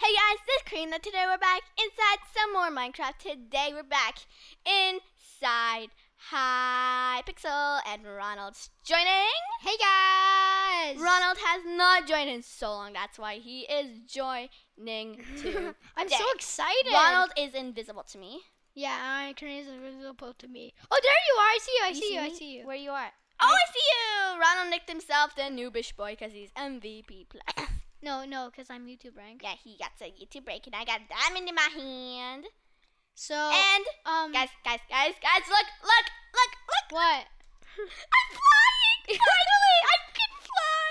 Hey guys, this is Karina. Today we're back inside some more Minecraft. Today we're back inside Hypixel and Ronald's joining. Hey guys! Ronald has not joined in so long. That's why he is joining too. I'm so excited. Ronald is invisible to me. Yeah, I Karina's invisible to me. Oh, there you are. I see you. I see you. I see you. Where you are? Oh, I see you. Ronald nicked himself the noobish boy because he's MVP plus. No, no, because I'm YouTube rank. yeah, he got a YouTube break and I got a diamond in my hand. So, and um, guys, guys, guys, guys, look, look, look, look. what? I'm flying! Finally! I can fly!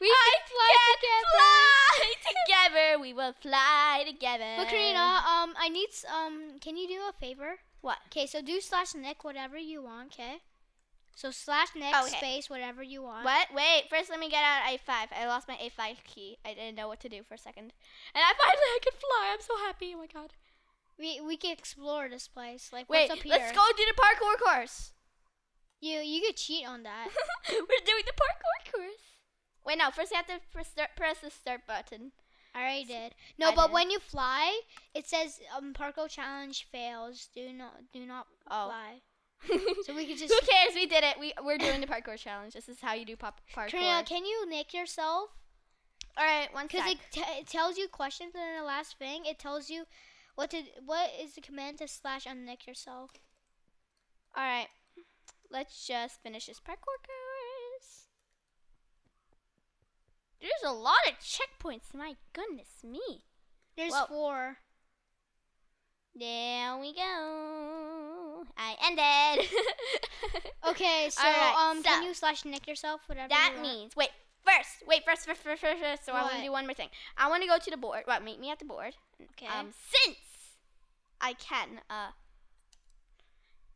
We I can fly can together. fly together! We will fly together. But Karina, um, I need um, can you do a favor? What? Okay, so do slash nick whatever you want. Okay. So slash nick Okay. space whatever you want. What? Wait, first let me get out A5. I lost my A5 key. I didn't know what to do for a second. And I finally I can fly. I'm so happy. Oh my god. We we can explore this place. Like Wait, what's up here? let's go do the parkour course. You you could cheat on that. We're doing the parkour course. Wait, no, first you have to press, start, press the start button. I already did. No, I but did. when you fly, it says um parkour challenge fails. Do not do not Oh. fly. So we could just Who cares? We did it. We we're doing the parkour challenge. This is how you do pop parkour. Karina, can you nick yourself? All right, one Because it, t- it tells you questions and then the last thing it tells you what to what is the command to slash unnick yourself. All right, let's just finish this parkour course. There's a lot of checkpoints. My goodness me. There's Whoa. four. There we go. I ended. Okay, so Alright, um, can you slash nick yourself? Whatever. That means wait. First, wait. First, first, first, first, first. So I want to do one more thing. I want to go to the board. What? Meet me at the board. Okay. Um, since I can uh,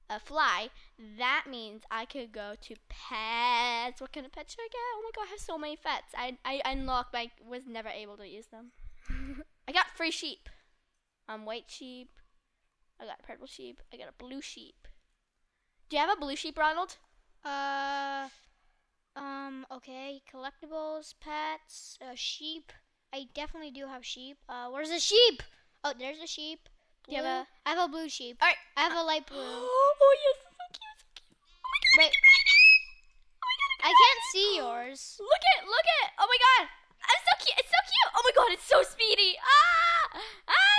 uh fly, that means I could go to pets. What kind of pets should I get? Oh my god, I have so many pets. I I unlocked, but I was never able to use them. I got free sheep. Um, white sheep. I got a purple sheep. I got a blue sheep. Do you have a blue sheep, Ronald? Uh, um, okay, collectibles, pets, uh, sheep. I definitely do have sheep. Uh, where's the sheep? Oh, there's a sheep. Do you have Blue. a- I have a blue sheep. All right. I have a light blue. oh yes, so cute, so cute. Oh my god. Wait. Oh my god. I can't see yours. Look at, look at. Oh my god. I'm so cute. It's so cute. Oh my god, it's so speedy. Ah!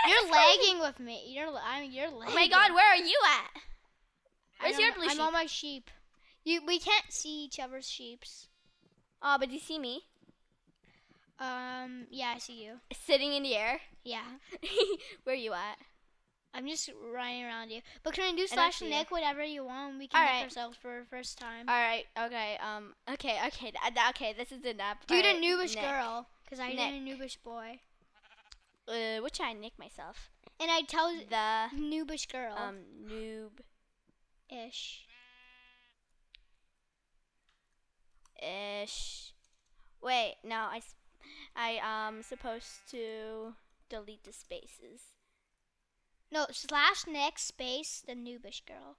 You're lagging with me. You're, I mean, you're lagging. Oh my god, where are you at? Where's your blue I'm sheep? on my sheep. You, we can't see each other's sheeps. Oh, but do you see me Um, yeah, I see you. sitting in the air. Yeah, where are you at? I'm just running around you. But can I do slash nick whatever you want? We can All nick ourselves for the first time. All right. Okay. Um. Okay. Okay. okay. This is enough. do the right, noobish Nick. girl, cause I Nick. did a noobish boy. Uh, what should I nick myself? And I tell The noobish girl um noob ish. ish. Wait. No. I, I um supposed to delete the spaces. No, slash nick space the noobish girl.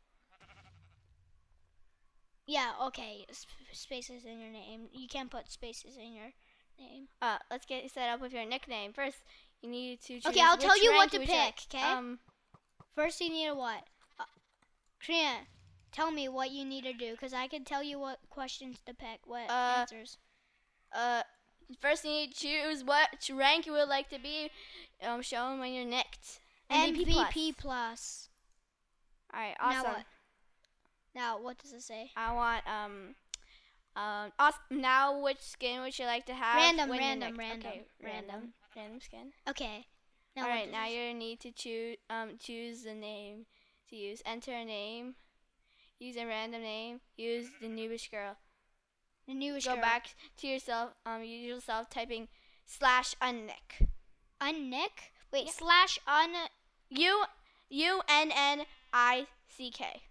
Yeah, okay. s- Spaces in your name. You can't put spaces in your name. Uh, let's get set up with your nickname. First, you need to choose Okay, I'll tell you what to pick, you like. pick, 'kay? Um, First, you need a what? Uh, Karina, tell me what you need to do, because I can tell you what questions to pick, what Uh, answers. uh, first you need to choose what rank you would like to be um, shown when you're nicked. MVP, plus. plus. All right, Now what? Now, what does it say? I want um, um, awesome. Now, which skin would you like to have? Random, random, random, Okay, random, random. Random skin. Okay. Now All right, now you need to choose um choose the name to use. Enter a name. Use a random name. Use the noobish girl. the newest go girl. back to yourself, um, usual self, typing slash unnick. Unnick? Wait, Yeah. slash un U U N N I C K.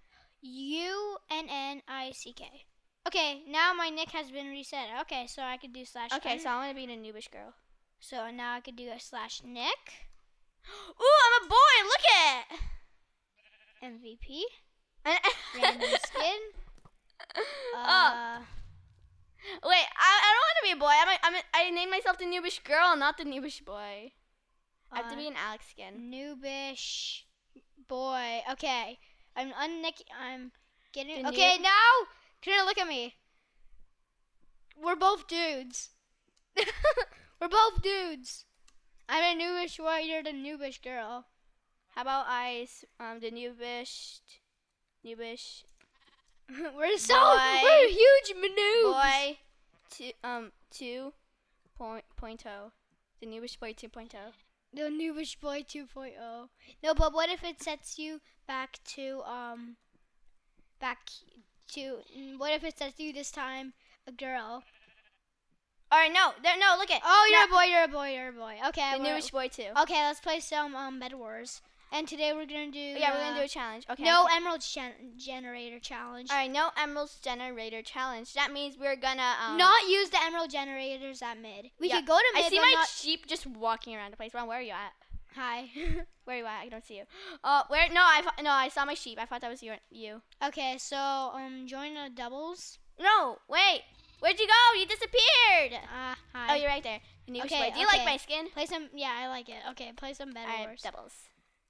U N N I C K. Okay, now my nick has been reset. Okay, so I could do slash. Okay, un- so I want to be the noobish girl. So now I could do a slash nick Ooh, I'm a boy. Look at. MVP it. random skin. oh, Uh, wait. I, I don't want to be a boy. I'm a, I'm a, I named myself the noobish girl, not the noobish boy. I have to Uh, be an Alex skin. Noobish boy. Okay, I'm unnick. I'm getting. The okay, noob- now Karina, look at me. We're both dudes. We're both dudes. I'm a noobish boy. You're the noobish girl. How about I, s- um, the noobish, noobish we're so Boy. we're huge noobs. boy, two, um, two point point oh, the noobish boy two point oh. The noobish boy 2.0. point oh. No, but what if it sets you back to um back to mm, what if it sets you this time a girl? All right, no, there, no, look at Oh, you're no, a boy, you're a boy, you're a boy. Okay, the we're- boy too. Okay, let's play some um Bed Wars. And today we're gonna do yeah, we're gonna uh, do a challenge. Okay. no emerald gen- generator challenge. All right, no emeralds generator challenge. That means we're gonna um. Not use the emerald generators at mid. We Yeah, could go to mid. I see my sheep just walking around the place. Ron, where are you at? Hi. Where are you at? I don't see you. Oh, where? No, I no, I saw my sheep. I thought that was your you. okay, so um join the doubles. No, wait. Where'd you go? You disappeared. Right there. Okay, okay, Do you like my skin? Play some. Yeah, I like it. Okay, play some Bed All right, Wars. doubles.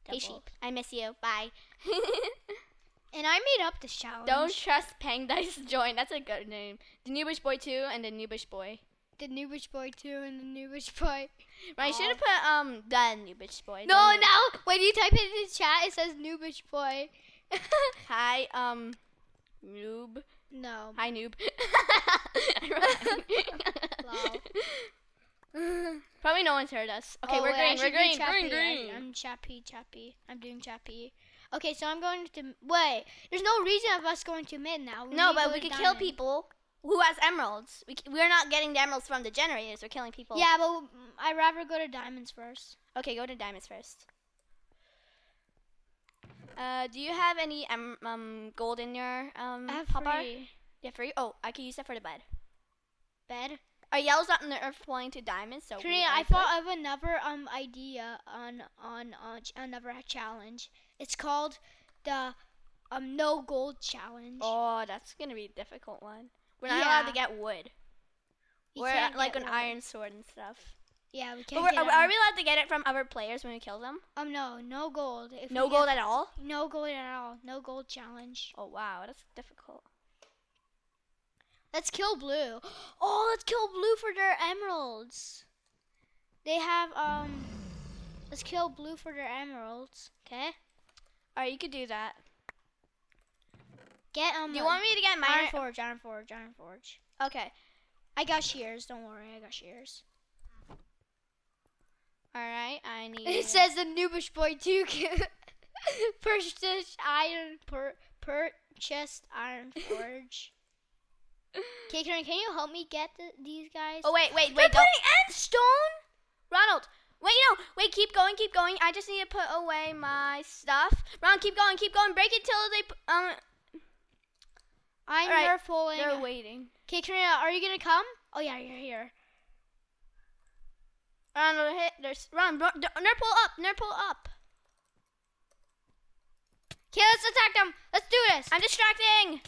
Hey sheep, I miss you. Bye. And I made up this challenge. don't trust Pang Dice Join. That's a good name. The Noobish Boy 2 and the Noobish Boy. the Noobish Boy 2 and the Noobish Boy. I should have put um the Noobish Boy. the No, Noob- now when you type it in the chat, it says Noobish Boy. Hi, um, noob. no. Hi, noob. Probably no one's heard us. Okay, Oh, we're wait, green. We're green. Chappie. Green. I- Green. I'm Chappy, Chappy. I'm doing Chappy. Okay, so I'm going to wait. There's no reason of us going to mid now. No, but we could kill people who has emeralds. We c- we're not getting the emeralds from the generators. We're killing people. Yeah, but I'd rather go to diamonds first. Okay, go to diamonds first. Uh, do you have any um, um gold in your um I have hotbar? free Yeah, free. Oh, I can use that for the bed. bed. Our yellow's not in the earth pulling to diamonds, so I thought of another um idea on on on ch- another challenge. It's called the um no gold challenge. Oh, that's gonna be a difficult one. We're not Yeah. allowed to get wood. You we're can't like an wood. iron sword and stuff. Yeah, we can't. get are, are we allowed to get it from other players when we kill them? Um, no, no gold. If no gold at all. no gold at all. No gold challenge. Oh wow, that's difficult. Let's kill blue. Oh, let's kill blue for their emeralds. They have um. Let's kill blue for their emeralds. Okay. All right, you could do that. Get um. Do you want me to get Iron mine? forge, iron forge, iron forge. Okay. I got shears. Don't worry, I got shears. All right, I need. It says the Noobish Boy too. Purchased iron per purchased iron forge. Okay, Karen, can you help me get the, these guys? Oh wait, wait, They're wait! Don't, putting end stone. Ronald. Wait, no, wait. Keep going, keep going. I just need to put away my stuff. Ron, keep going, keep going. Break it till they. Um, I'm Alright, nerf pulling. they're waiting. Okay, Karina, are you gonna come? Oh yeah, you're here. Ronald, hit. There's Ron. Ron Nerd pull up. Nerd pull up. Okay, let's attack them. Let's do this. I'm distracting.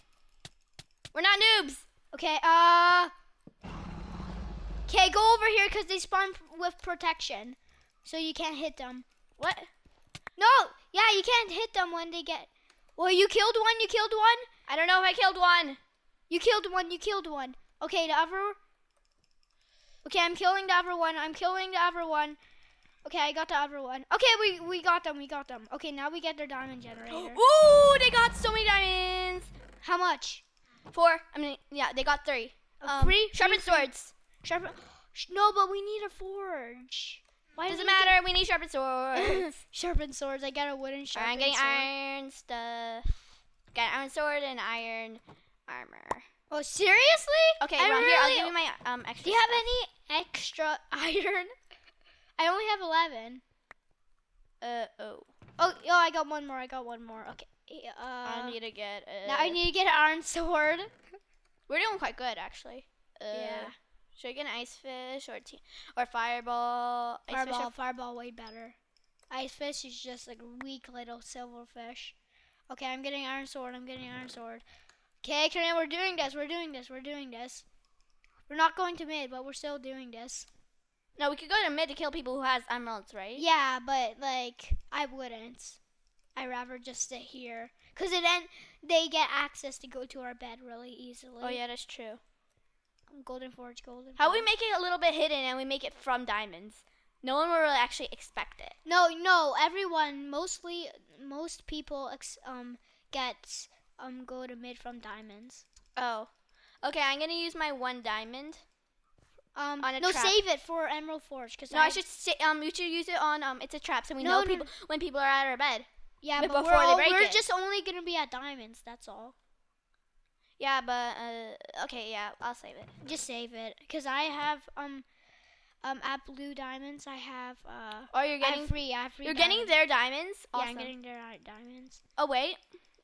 We're not noobs. Okay, uh. Okay, go over here because they spawn with protection, so you can't hit them. What? No, yeah, you can't hit them when they get. Well, you killed one. You killed one. I don't know if I killed one. You killed one. You killed one. Okay, the other. Okay, I'm killing the other one. I'm killing the other one. Okay, I got the other one. Okay, we we got them. We got them. Okay, now we get their diamond generator. Ooh, they got so many diamonds. How much? Four. I mean, yeah, they got three. Um, three? Sharpened swords. Sharpen. No, but we need a forge. Why Doesn't matter. We need sharpened swords. Sharpened swords. I got a wooden sharpened I'm getting sword. iron stuff. Got iron sword and iron armor. Oh, seriously? Okay, I Ron, here I'll really- give you my um extra. Do you have stuff. any extra iron? I only have eleven. Uh oh. Oh, oh, I got one more. I got one more. Okay. Uh, I need to get. Uh, now I need to get an iron sword. We're doing quite good actually. Uh, Yeah. Should I get an ice fish or te- or fireball? Ice fish or Fireball, fireball, way better. Ice fish is just like a weak little silver fish. Okay, I'm getting iron sword. I'm getting iron sword. Okay, Karina, we're doing this. We're doing this. We're doing this. We're not going to mid, but we're still doing this. No, we could go to mid to kill people who has emeralds, right? Yeah, but like I wouldn't. I'd rather just sit here because then they get access to go to our bed really easily. Oh yeah, that's true. Golden Forge, Golden. How we make it a little bit hidden and we make it from diamonds. No one will really actually expect it. No, no. Everyone, mostly, most people, ex- um, get um go to mid from diamonds. Oh. Okay, I'm gonna use my one diamond. Um, On a no, trap. save it for Emerald Forge because No, I should say, um you should use it on um it's a trap so we No, know no, people when people are at our bed. Yeah, But we're, they all, break we're just only gonna be at diamonds. That's all. Yeah, but uh okay, yeah, I'll save it. Just save it because I have um um at blue diamonds. I have uh. Oh, you're I getting have free. I have free. you're getting their diamonds. Yeah, I'm getting their uh, diamonds. Oh wait,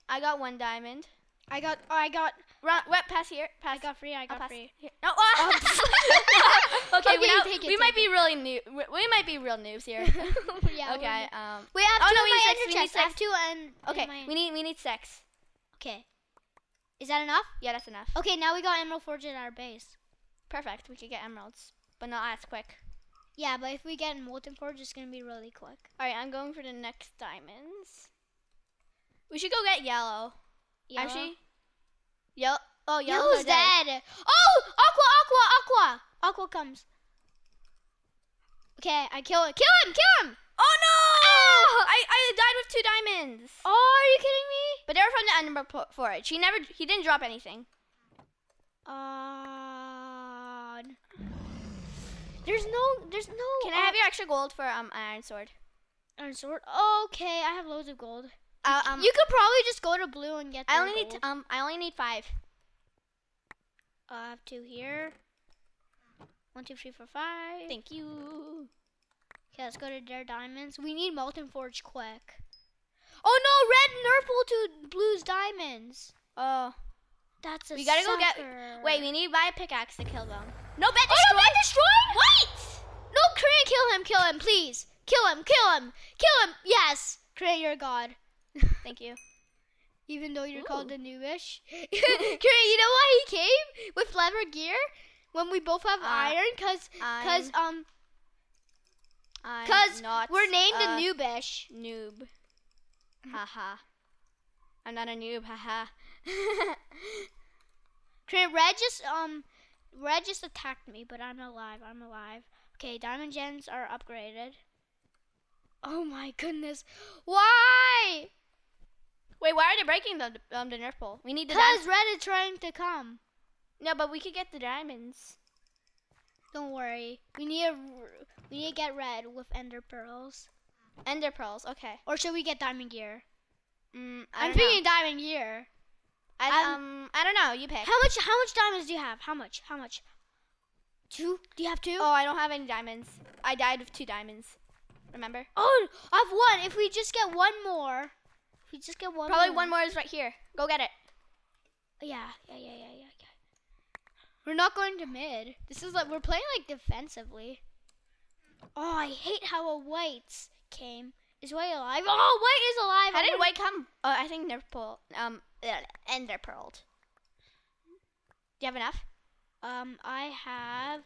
I got one diamond. I got. Oh, I got. Run, what? Pass here. Pass. I got free. I got free. Here. No. ah! okay, we, now, it, we might be really new. We, we might be real noobs here. yeah. okay. Um. Wait, I have Oh, two no, we my six, we. I have two and. Okay. my- We need we need six. okay. Is that enough? Yeah, that's enough. Okay, now we got Emerald Forge at our base. Perfect. We could get emeralds, but not as quick. Yeah, but if we get Molten Forge, it's gonna be really quick. All right, I'm going for the next diamonds. We should go get yellow. Yellow? Actually, yellow. Oh, yellow's Yellow's dead. dead. Oh, aqua, aqua, aqua. Aqua comes. Okay, I kill it. Kill him, kill him. Oh no! I, I died with two diamonds. Oh, are you kidding me? But they were from the Ember po- Forge. He never. He didn't drop anything. Uh, there's no, there's no. Can I have your extra gold for um iron sword? iron sword? Okay, I have loads of gold. Uh, um, you could probably just go to blue and get. I only need gold. t- um I only need five. Uh, I have two here. One, two, three, four, five. Thank you. Okay, let's go to their diamonds. We need Molten Forge quick. Oh no, red nurple to blue's diamonds. Oh, That's a we gotta go get. Wait, we need to buy a pickaxe to kill them. No bed Oh no, bed destroyed! Wait! No, Karina, kill him, kill him, please. Kill him, kill him, kill him. Yes, Karina, you're a god. Thank you. Even though you're called a noobish. You know why he came with leather gear when we both have Uh, iron? Cause, cause um, I'm cause we're named a a noobish. noob. Haha. I'm not a noob. Haha. Karina, red just um, red just attacked me, but I'm alive. I'm alive. Okay, diamond gems are upgraded. Oh my goodness, why? Wait, why are they breaking the um the nerf pole? We need the diamonds. red is trying to come. No, but we could get the diamonds. Don't worry. We need a, we need to get red with ender pearls. Ender pearls. Okay. Or should we get diamond gear? Mm, I I'm don't know. thinking diamond gear. I, um, I don't know. You pick. How much? How much diamonds do you have? How much? How much? Two? Do you have two? Oh, I don't have any diamonds. I died with two diamonds. Remember? Oh, I have one. If we just get one more, we just get one. Probably more. one more is right here. Go get it. Yeah, yeah, yeah, yeah, yeah, yeah. We're not going to mid. This is like we're playing like defensively. Oh, I hate how a white came. Is white alive? Oh, white is alive. How I'm did white come? Oh, I think nerf pearl. Um, uh, ender pearled. Do you have enough? Um, I have,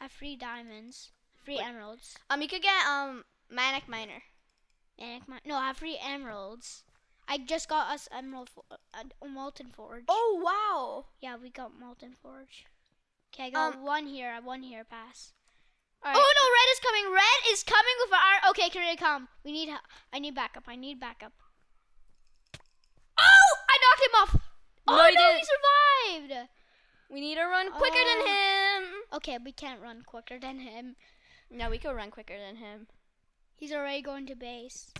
I have free diamonds, free Wait. emeralds. Um, you could get um maniac miner. Manic I- no, I have free emeralds. I just got us emerald, uh, molten forge. Oh wow. Yeah, we got molten forge. Okay, I got Um, one here. I one here. Pass. Oh no, red is coming. Red is coming with our. Okay, can it come? We need. I need backup. I need backup. Oh! I knocked him off. No, oh you no, didn't. he survived. We need to run quicker than Oh. him. Okay, we can't run quicker than him. No, we could run quicker than him. He's already going to base.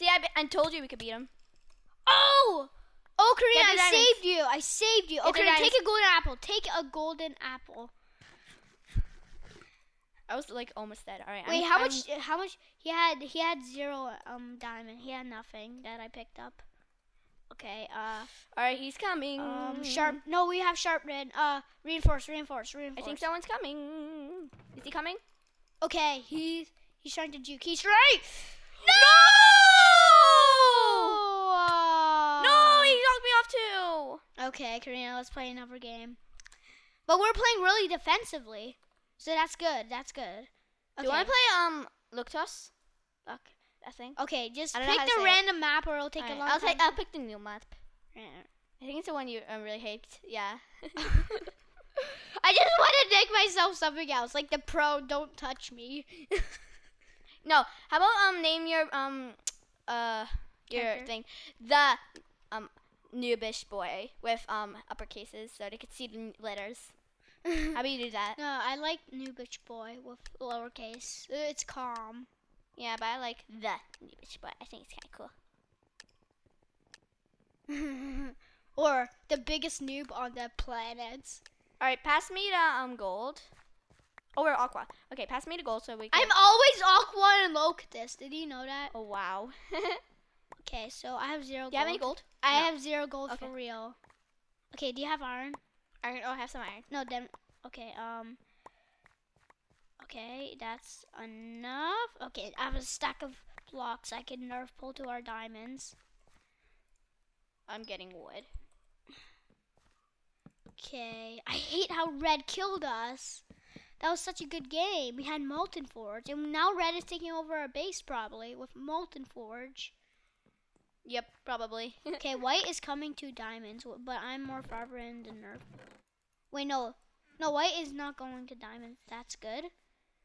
See, I, I told you we could beat him. Oh! Oh, Karina, I diamonds. saved you. I saved you. Get Oh, take a golden apple. Take a golden apple. I was like almost dead. All right. Wait, I'm- how I'm- much? How much? He had. He had zero um diamond. He had nothing that I picked up. Okay. Uh. All right, he's coming. Um. Sharp. No, we have sharp red. Uh. Reinforce. Reinforce. reinforce. I think someone's coming. Is he coming? Okay. He's. He's trying to juke. He's right. No! Oh, No, he knocked me off too. Okay, Karina, let's play another game. But we're playing really defensively. So that's good. That's good. Do you want to play um Luctos? Look, that thing. Okay, just I pick know how to the say it. random map, or it'll take a long I'll time. take. I'll pick the new map. Yeah. I think it's the one you um, really hate. Yeah. I just want to make myself something else, like the pro. Don't touch me. no. How about um name your um uh your Character? thing the um noobish boy with um upper cases so they could see the n- letters. How about you do that? no, I like new bitch boy with lowercase. Uh, It's calm. Yeah, but I like the noobish boy. I think it's kind of cool. or the biggest noob on the planet. All right, pass me the um gold. Oh, we're aqua. Okay, pass me the gold so we can. I'm always Aqua and Locust. Did you know that? Oh wow. Okay, so I have zero Do gold. you have any gold? I No. have zero gold Okay. for real. Okay, do you have iron? Iron. Oh, I have some iron. No, then okay, um Okay, that's enough. Okay, I have a stack of blocks I can nerf pull to our diamonds. I'm getting wood. Okay. I hate how red killed us. That was such a good game. We had Molten Forge, and now red is taking over our base probably with Molten Forge. Yep, probably. Okay, white is coming to diamonds, but I'm more farther in the nerf. Wait, no. No, white is not going to diamonds. That's good.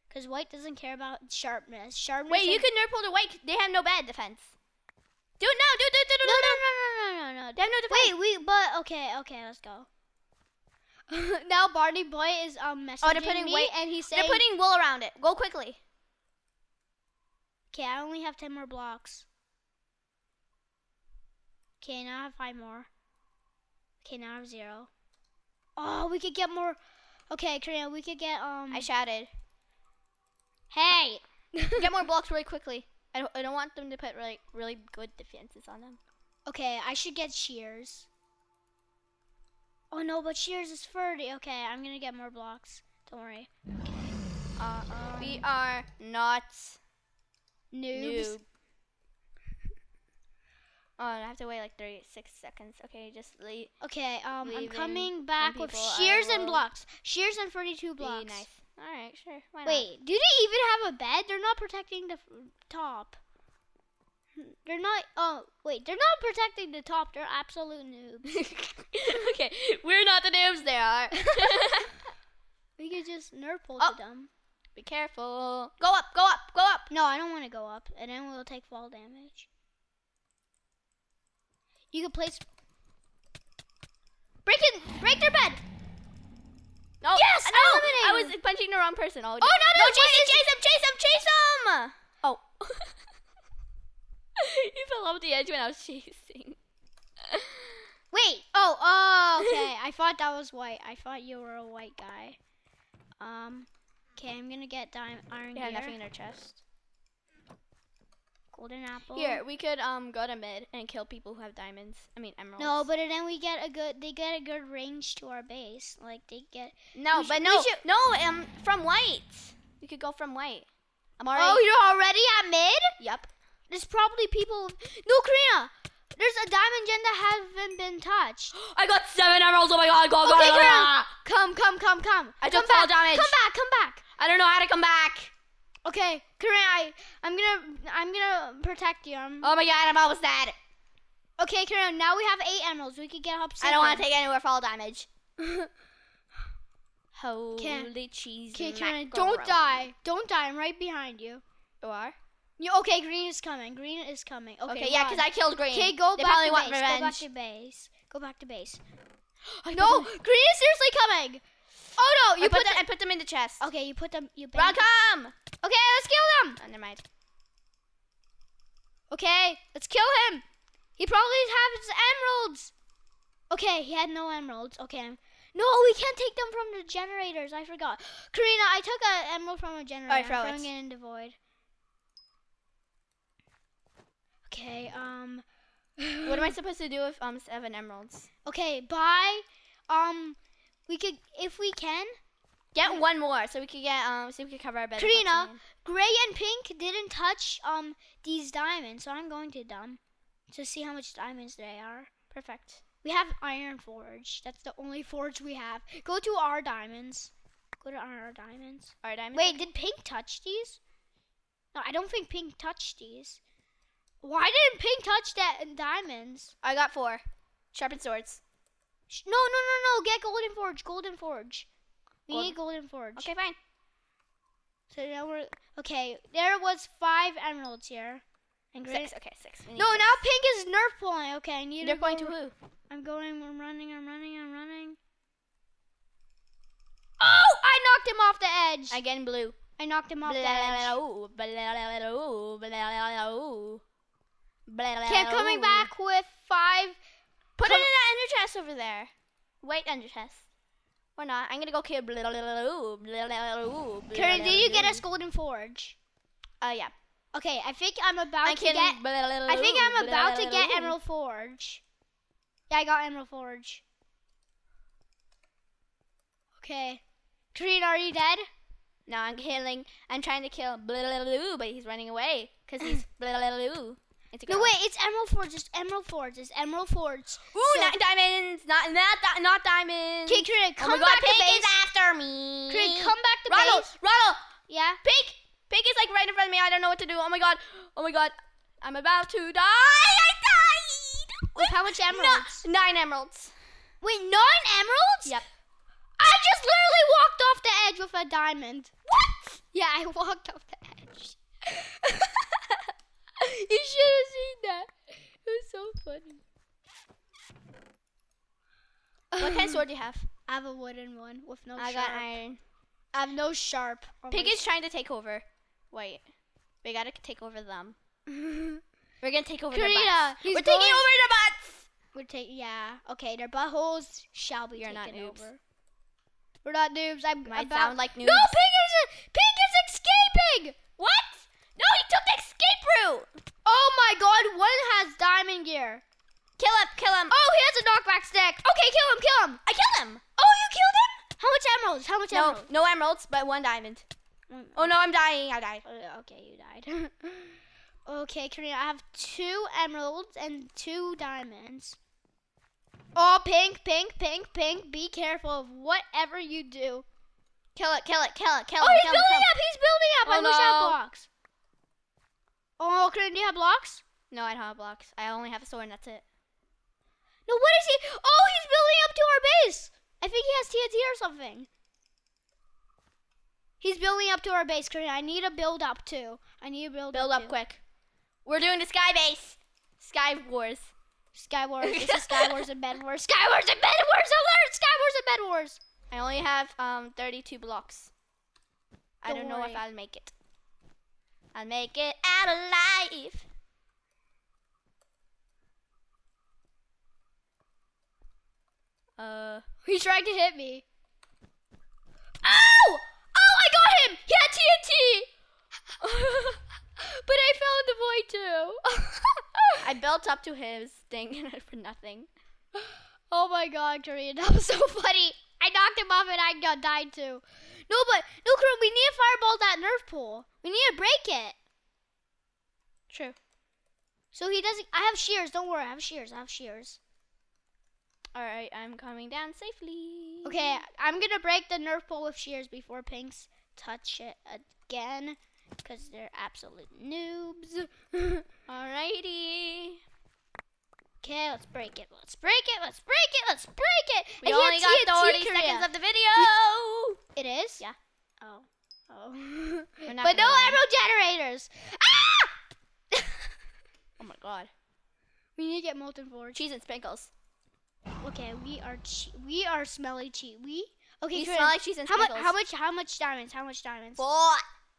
Because white doesn't care about sharpness. Sharpness. Wait, you can nerf pull the white. They have no bad defense. Do it now. Do it. Do it. Do it. No, no, no, no, no, no, no. They have no defense. Wait, we. But okay, okay, let's go. now Barney Boy is um messaging Oh, they're putting me, white- and he's saying, They're putting wool around it. Go quickly. "Okay, I only have ten more blocks." Okay, now I have five more. Okay, now I have zero. Oh, we could get more. Okay, Karina, we could get um. I shouted. hey. Get more blocks really quickly. I don't, I don't want them to put really really good defenses on them. Okay, I should get shears. Oh no, but shears is 30. Okay, I'm gonna get more blocks. Don't worry. Uh, um, We are not noobs. noob. Oh, I have to wait like 36 seconds. Okay, just leave. Okay, um, I'm coming back with shears and blocks. Shears and 32 Be blocks. nice. All right, sure. Why not? Wait, do they even have a bed? They're not protecting the f- top. They're not. Oh, wait, they're not protecting the top. They're absolute noobs. okay, we're not the noobs. They are. we could just nerf pull Oh. to them. Be careful. Go up. Go up. Go up. No, I don't want to go up, and then we'll take fall damage. You could place. Break it! Break their bed! No. Yes, No. I was punching the wrong person. Oh, no, no, no! Chase him! Chase him! Chase him! Chase him! Oh. you fell off the edge when I was chasing. Wait! Oh, oh, okay. I thought that was white. I thought you were a white guy. Um, okay, I'm gonna get diamond iron have gear. nothing in our chest. Golden apple. Here, we could um go to mid and kill people who have diamonds. I mean emeralds. No, but then we get a good. They get a good range to our base. Like they get. no, but should- no, should- no. Um, from white. We could go from white. I'm already. Oh, you're already at mid. Yep. There's probably people. No, Karina. There's a diamond gem that haven't been touched. I got seven emeralds. Oh my god! Go, go, Okay, go, go. Come, come, come, come. I took fall back. damage. Come back, come back. I don't know how to come back. Okay, Karina, I, I'm gonna, I'm gonna protect you. I'm, Oh my god! I'm almost dead. Okay, Karina. Now we have eight emeralds. We could get up. I don't want to take any more fall damage. Holy cheese! Okay, Karina, don't die. Don't die. I'm right behind you. You are? You okay? Green is coming. Green is coming. Okay, Okay, yeah, because I killed green. Okay, go they back probably to want base. revenge. Go back to base. Go back to base. No, green is seriously coming. Oh no, you I put, put them, them. I put them in the chest. Okay, you put them. You. Run, come! Okay, let's kill them. Oh, never mind. Okay, let's kill him. He probably has emeralds. Okay, he had no emeralds. Okay. No, we can't take them from the generators. I forgot. Karina, I took an emerald from a generator. throw I'm it. throwing it in the void. Okay, um. What am I supposed to do with um seven emeralds? Okay, buy. Um, we could, if we can. Get one more so we could get um so we could cover our bed. Karina. Gray and pink didn't touch um these diamonds, so I'm going to them to see how much diamonds they are. Perfect. We have iron forge. That's the only forge we have. Go to our diamonds. Go to our diamonds. Our diamonds. Wait, did Pink touch these? No, I don't think Pink touched these. Why didn't Pink touch that diamonds? I got four. Sharpened swords. Sh- No, no, no, no. Get Golden Forge. Golden Forge. We Gold- need Golden Forge. Okay, fine. So now we're okay. There was five emeralds here. And Six. Okay, six. No, six. now Pink is nerf pulling. Okay, I need going go- to who? I'm going. I'm running. I'm running. I'm running. Oh! I knocked him off the edge. Again, blue. I knocked him off the edge. Ooh, ooh, ooh. Okay, I'm coming back with five. Put Come- it in that ender chest over there. Wait, ender chest. Or not. I'm gonna go kill. Karen, did you get us Golden Forge? Uh, yeah. Okay, I think I'm about I to get. I think I'm about to get Emerald Forge. Yeah, I got Emerald Forge. Okay. Karina, are you dead? No, I'm killing. I'm trying to kill. But he's running away because he's. It's a No, wait, it's Emerald Forge. It's Emerald Forge. It's Emerald Forge. Ooh, So- not diamonds. Not not di- not diamonds. Okay, oh come my god, back to base. is after me. Karina, come back to Ronald, base. Ronald, Yeah. Pink, Pink is like right in front of me. I don't know what to do. Oh my god, oh my god, I'm about to die. I died. With how much emeralds? No, nine emeralds. Wait, nine emeralds? Yep. I just literally walked off the edge with a diamond. What? Yeah, I walked off the edge. you should have seen that. It was so funny. What kind of sword do you have? I have a wooden one with no I sharp. got iron. I have no sharp. on Pig is trying to take over. Wait, we gotta take over them. We're gonna take over their Karina, butts. he's We're taking over their butts. We're taking yeah. Okay, their buttholes shall be You're not taken noobs. over. We're not noobs. I'm You might about. sound like noobs. no, noobs. pig is pig is escaping. What? No, he took the Oh my god, one has diamond gear. Kill him! Kill him! Oh, he has a knockback stick. Okay, kill him, kill him. I killed him. Oh, you killed him? How much emeralds? How much No, emeralds? no emeralds, but one diamond. Mm, Oh no, I'm dying. I died. uh, Okay, you died. okay, Karina, I have two emeralds and two diamonds. Oh, pink, pink, pink, pink. Be careful of whatever you do. Kill it! Kill it! Kill it! Kill it. Oh, he's building him, kill him. up. He's building up. I Oh, wish I had blocks. Oh, Karina, do you have blocks? No, I don't have blocks. I only have a sword, and that's it. No, what is he? Oh, he's building up to our base. I think he has TNT or something. He's building up to our base, Karina. I need a build up too. I need a build, Build up, up quick. We're doing the sky base. Sky wars. Sky Wars. This is Sky Wars and Bed Wars. Sky Wars and Bed Wars. Alert! Sky Wars and Bed Wars. I only have um 32 blocks. I Don't don't know if I'll make it. I'll make it out alive. Uh, He tried to hit me. Ow! Oh, I got him! He had TNT! but I fell in the void too. I built up to his thing and for nothing. oh my god, Karina, that was so funny. I knocked him off and I got died too. No, but no, we need to fireball that nerf pool. We need to break it. True. So he doesn't. I have shears. Don't worry, I have shears. I have shears. All right, I'm coming down safely. Okay, I'm gonna break the nerf pool with shears before Pinks touch it again, because they're absolute noobs. Alrighty. Okay, let's break it. Let's break it. Let's break it. Let's break it. We And only got TNT 30 Korea. seconds of the video. It is. Yeah. Oh. Oh. But no win. emerald generators. Ah! Oh my god. we need to get molten forge. Cheese and sprinkles. Okay, we are we are smelly cheese. We okay. Smell like cheese and how much? How much? How much diamonds? How much diamonds? Four.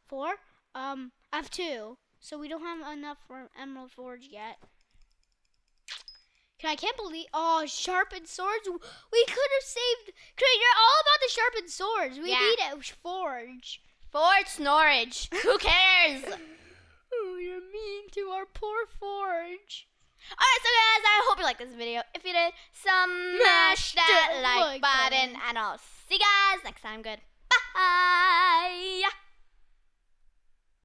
Four. Um, I have two, so we don't have enough for emerald forge yet. Can I can't believe oh sharpened swords. We could have saved. Korea, you're all about the sharpened swords. We Yeah. need a forge. Forge Snorridge. Who cares? Oh, you're mean to our poor forge. Alright, so guys, I hope you liked this video. If you did, smash that that like like button, button. and I'll see you guys next time. Good. Bye.